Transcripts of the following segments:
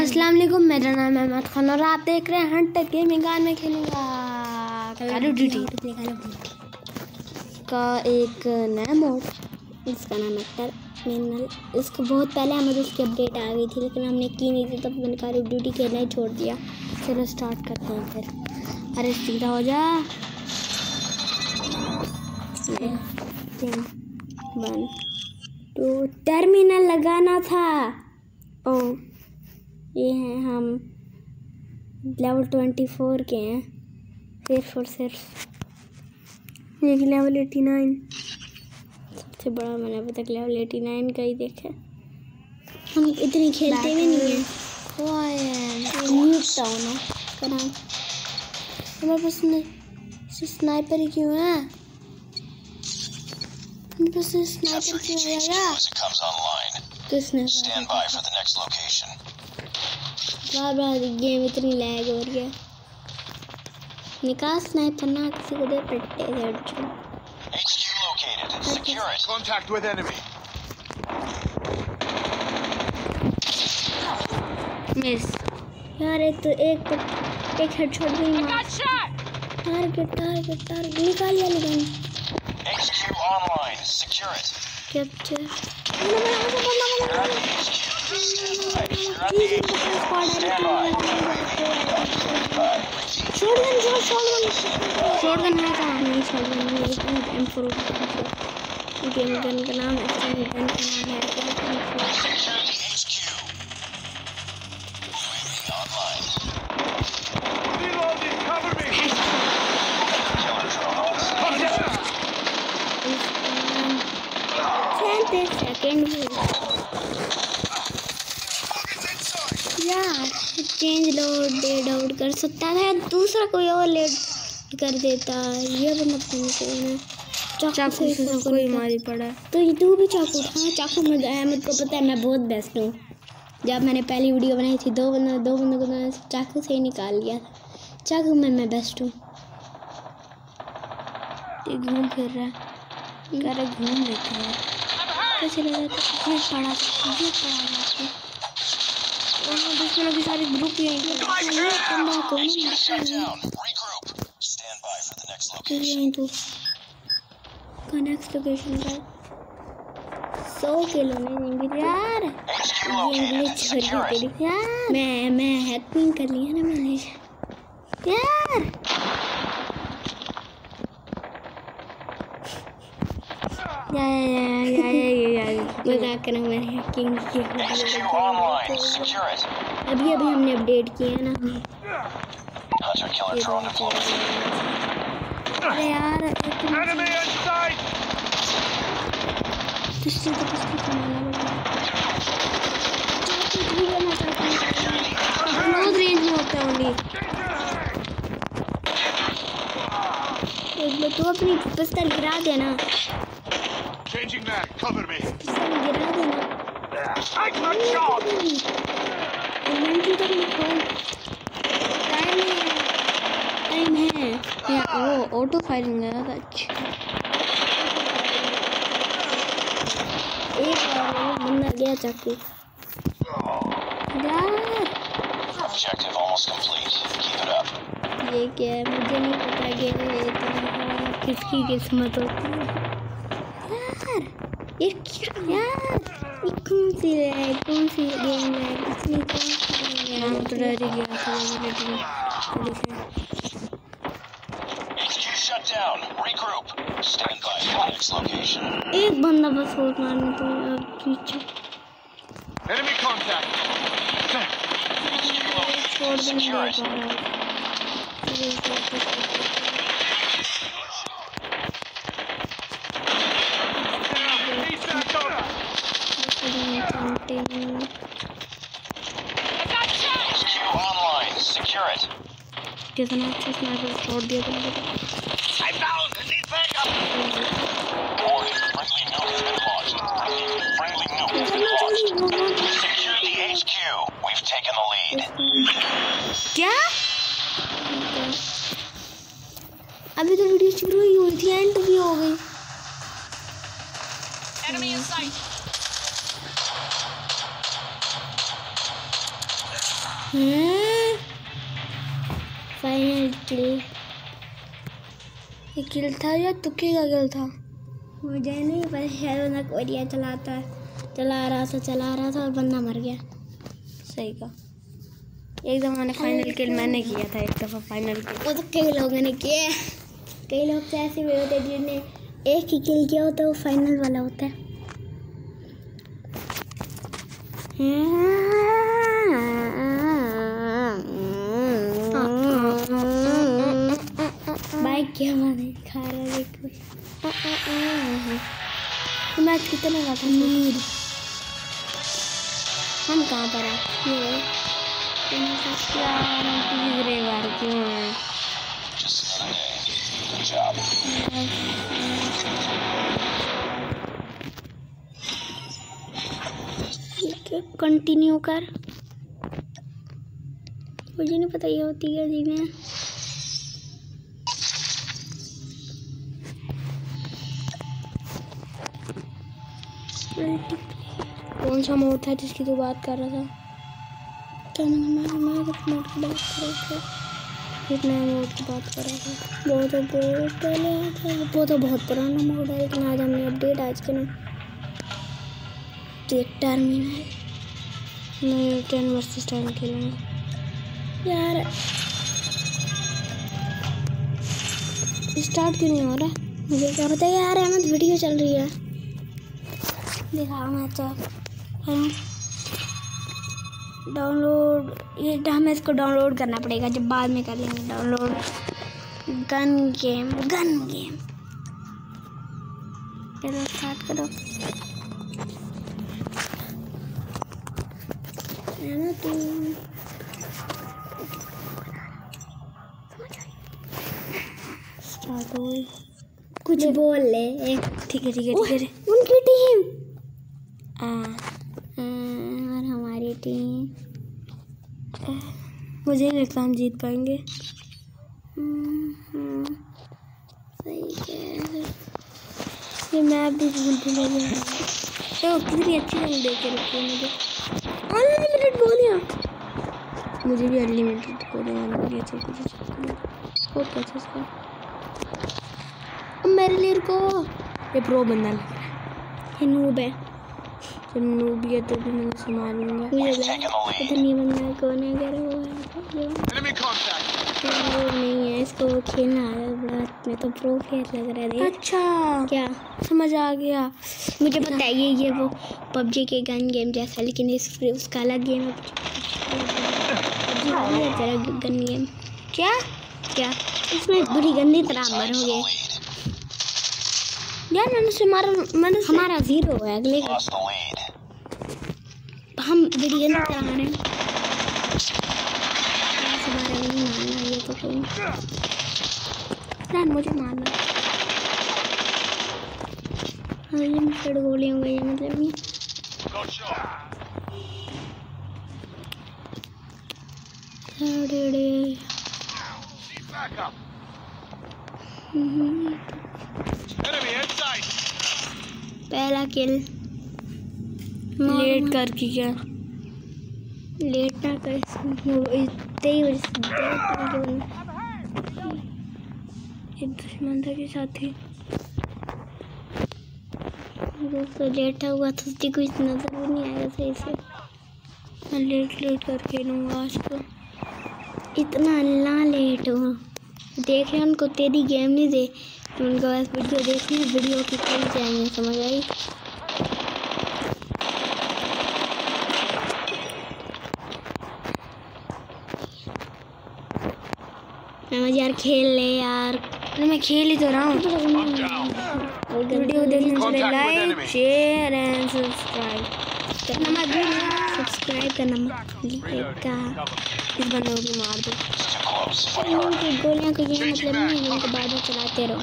अस्सलाम वालेकुम मेरा नाम है अहमद खान और आप देख रहे हैं हंट गेमिंग गान में खेलूँगा। का एक नया मोड इसका नाम है टर्मिनल इसको बहुत पहले हमें उसकी अपडेट आ गई थी लेकिन हमने की नहीं थी तब मैंने कॉल ऑफ़ ड्यूटी खेलना ही छोड़ दिया। चलो स्टार्ट करते हैं फिर। अरे सीधा हो जा। वन टू टर्मिनल लगाना था। ओ, ये हैं हम लेवल ट्वेंटी फोर के हैं। सिर्फ़ और सिर्फ़ ये लेवल एटी नाइन सबसे बड़ा मैंने अभी तक लेवल एटी नाइन का ही देखा हम इतनी खेलते भी नहीं हैं। हमारे पास स्नाइपर ही क्यों है? हमारे पास स्नाइपर क्यों है किसने बार बार गेम इतनी लैग हो रही है। निकाल स्नाइपर ना किसी को दे पट्टे दे Contact with enemy. मिस यार एक तो एक पट एक हेडशॉट भी मार टारगेट टारगेट टारगेट निकाल लिया लेकिन HQ online. Secure it. Capture You're at the HQ. Stand by. You're at the HQ. Stand by. Shotgun shot shotgun shotgun है कहाँ नहीं शॉटगन नहीं लेकिन एम फोर गेम गन का नाम है गन का नाम है Second यार चेंज लोड डेड आउट कर सकता था दूसरा कोई और लेट कर देता। ये बंदा पता नहीं कौन है? चाकू से सबको ही मारी पड़ा। तो ये तू भी चाकू उठा चाकू में अहमद को पता है मैं बहुत बेस्ट हूँ। जब मैंने पहली वीडियो बनाई थी दो बंदे दो बंदों को मैंने चाकू से ही निकाल लिया। था चाकू में मैं बेस्ट हूँ। घूम फिर रहा है घूम लेते हैं। कैसे लगा था ये पड़ा ये पड़ा जाके और दुश्मनों की सारी ग्रुप यहीं पे ये बंदा कौन HQ shut है down. Regroup. Stand by for the next फिर location. तो का नेक्स्ट लोकेशन का सौ किलो में नहीं यार ये located. ग्लिच दी तेरी यार मैं मैं हैकिंग कर लिया ना मैंने यार या या या या मज़ाक कर मैंने हैकिंग की. अभी अभी हमने अपडेट किया है। ना अरे यार. किसी को किसी को मारना क्लोज रेंज में होता है ओनली एक बार तू अपनी पिस्तल गिरा देना। Changing mag. Cover me. तक में खोल टाइम है या ओ ऑटो फायरिंग है तो अच्छा एक बार बंदा गया चाकू Objective almost complete. Keep it up. ये क्या है मुझे नहीं पता कि इतना किसकी किस्मत होती है यार ये क्या यार ये कौन सी है कौन सी गेम है इसमें कौन सी गेम है तो डर ही गया था लेकिन थोड़ी सी HQ shut down. Regroup. Stand by for the next location. एक बंदा बस और मारने तो अब पीछे Enemy contact. HQ located. छोड़ देने Secure दे it. पा रहा HQ online. Secure it. कितना अच्छा स्नाइपर छोड़ दिया तुमने I found. Need backup. Warning. Friendly nuke has been launched. Friendly nuke has been launched. Secure location है अच्छा स्नाइपर छोड़ दिया था मुझे तो। क्या? अभी तो वीडियो शुरू ही हुई थी एंड भी हो गई। हम्म किल ये किल था या तुक्के का किल था? मुझे नहीं पता शायद बंदा कोरिया चलाता है। चला रहा था चला रहा था और बंदा मर गया। सही का एक दफ़ा मैंने फाइनल किल मैंने किया था एक दफ़ा फाइनल किल वो तो कई लोगों ने किए कई लोग तो ऐसे भी होते हैं जिन्होंने एक ही किल किया होता है वो फाइनल वाला होता है। क्या माने खा रहा है कोई मैच कितने का था नीर। हम कहाँ पर हैं? हम तीसरे बार क्यों हैं? कंटिन्यू कर। मुझे नहीं पता ये होती है जी में कौन सा मोड था जिसकी तू बात कर रहा था मैं मैं मैं मोड की बात कर रहा था किस नए मोड की बात कर रहा था वो तो बहुत पहले आया था वो तो बहुत पुराना मोड है लेकिन आज हमने अपडेट आज के ना टर्मिनल नहीं टेन वर्सेस टेन खेलेंगे यार स्टार्ट क्यों नहीं हो रहा मुझे क्या पता यार अहमद वीडियो चल रही है दिखाओ मैं तो डाउनलोड ये हमें इसको डाउनलोड करना पड़ेगा जब बाद में कर लेंगे download gun game gun game चलो स्टार्ट करो. स्टार्ट हो कुछ बोल ले। एक ठीक है ठीक है ठीक है। उनकी टीम और हमारी टीम। मुझे नहीं लगता हम जीत पाएँगे। हम्म, सही है। ये मैप भी भूल भूल तो कितनी अच्छी रंग दे के रखी है मुझे। अनलिमिटेड गोलियाँ। मुझे भी अनलिमिटेड गोलियाँ स्कोप कैसे इसका? मेरे लिए को ये प्रो बंदा लग रहा है। ये नूब है। जब नूब है तो भी. पता नहीं बंदा कौन है अगर वो है तो वो। नहीं है इसको खेलना आ रहा है मैं तो प्रो प्लेयर लग रहा है अच्छा। क्या? समझ आ गया। मुझे पता है ये ये वो पबजी के गन गेम जैसा लेकिन इस उसका अलग गेम है। है गन गेम क्या? क्या? इसमें बुरी गंदी तरह मरोगे. यार मैंने उसे मारा मैंने हमारा ज़ीरो है अगले का. हम बड़ी गंदी तरह मारे हमारा नहीं मारना ये तो कोई यार मुझे मारना हाँ ये मुझे गोली हो गई है मतलब ये shot. Back up. पहला किल लेट कर की क्या? लेट ना कर इतने ही करके दुश्मन था के साथ? ही दोस्तों लेटा हुआ था उसकी कुछ नज़र भी नहीं आया सही से. मैं लेट लेट कर खेलूँगा आज तो। इतना ना लेट हो. देख रहे हैं उनको तेरी गेम नहीं दे। तो उनको बस वीडियो देखनी है वीडियो की कल जाएँगे समझ आई? समझ यार खेल ले यार। अरे मैं खेल ही तो रहा हूँ। वीडियो देखने से Contact with like share and subscribe करना मत भूलना सब्सक्राइब करना मत। भूलिएगा इस बंदे को भी मार दो. उनकी गोलियाँ का ये मतलब नहीं है उनको बार बार चलाते रहो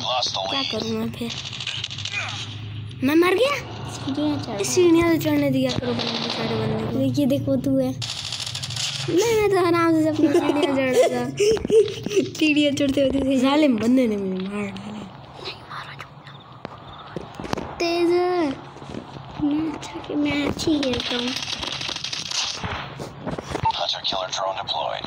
क्या. करूँ मैं फिर? मैं मर गया? सीढ़ियाँ तो चढ़ने दिया करो बंदे सारे बंदे को। देखिए देखो तू है। नहीं मैं तो आराम से अपनी सीढ़ियाँ चढ़ रहा था सीढ़ियाँ चढ़ते होते थे जालिम बंदे ने मुझे मार डाला। तेज मैं अच्छा कि मैं अच्छी खेलता हूँ। Killer drone deployed.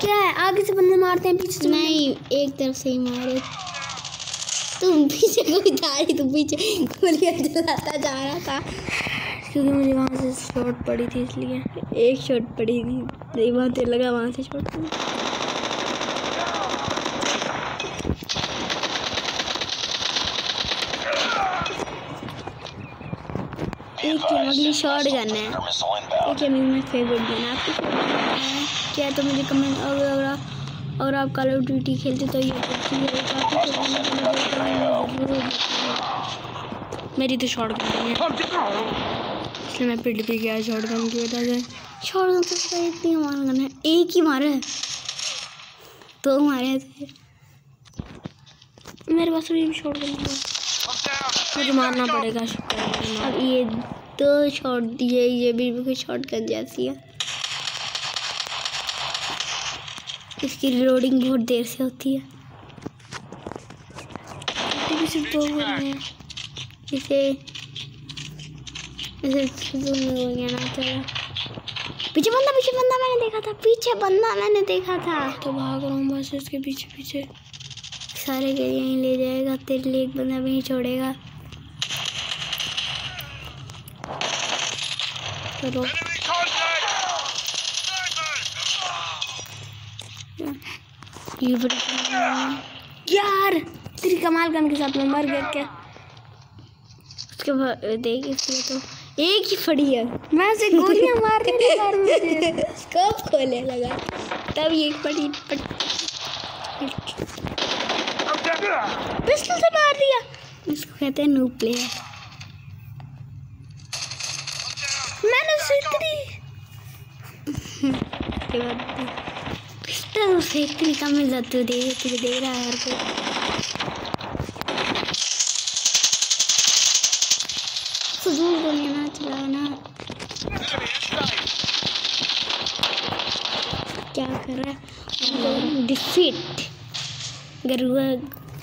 क्या है? आगे से बंदे मारते हैं पीछे से नहीं एक तरफ़ से ही मारे। तुम पीछे कोई जा रही तुम पीछे। गोलियाँ चलाता जा रहा था। क्योंकि मुझे वहाँ से शॉट पड़ी थी इसलिए। एक शॉट पड़ी थी। नहीं वहाँ से लगा वहाँ से शॉट पड़ी। एक अगली शॉट गन है. एक है मेरी फेवरेट गन आपकी favorite gun है? क्या तो मुझे कमेंट और अगर आप और आप कॉल ऑफ़ ड्यूटी खेलते तो ये है है, बताना। मेरी तो शॉर्ट गन है। इसलिए मैं पिट भी गया शॉट गन की वजह से। शॉट गन तो इतनी हमारा गन है। एक ही मारे। है दो मारे थे। मेरे पास अभी भी शॉट गन है। मुझे मारना पड़ेगा और ये दो शॉट दिए ये भी बिल्कुल शॉट गन जैसी है। इसकी रिलोडिंग बहुत देर से होती है। दो है। इसे इसे शुरू में हो गया ना चलो पीछे बंदा पीछे बंदा मैंने देखा था पीछे बंदा मैंने देखा था। तो भाग रहा हूँ बस इसके पीछे पीछे। सारे के यहीं ले जाएगा तेरे लिए एक बंदा भी नहीं छोड़ेगा। बड़ी यार तेरी कमाल गन के साथ में मर गया क्या? उसके बाद देख इसलिए तो एक ही फड़ी है। मैं उसे गोलियाँ मारने लगा कब खोले लगा? तब ये फड़ी पट पिस्टल से मार दिया इसको कहते हैं नूब प्लेयर मैंने उसे इतनी के पिस्टल से इतनी कम मिल जाती है देख तुझे देख रहा है कोई फजूल गोलियाँ ना चलाना। Enemy inside! क्या कर रहा है? डिफीट गरुआ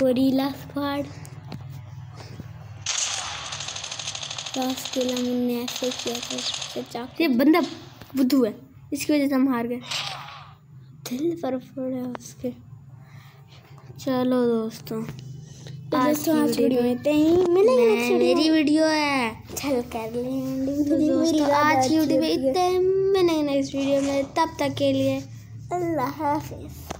गोरीला स्क्वाड लास्ट के हमने ऐसे किया था उससे चाकू ये बंदा बुद्धू है इसकी वजह से हम हार गए। दिल पर फोड़ा उसके। चलो दोस्तों तो आज दोस्तों आज वीडियो वीडियो में इतना ही। मिलेंगे नेक्स्ट मेरी वीडियो। है। चल कर लेंगे तो दोस्तों आज की वीडियो में इतना मिलेंगे नेक्स्ट वीडियो में तब तक के लिए। अल्लाह हाफिज़।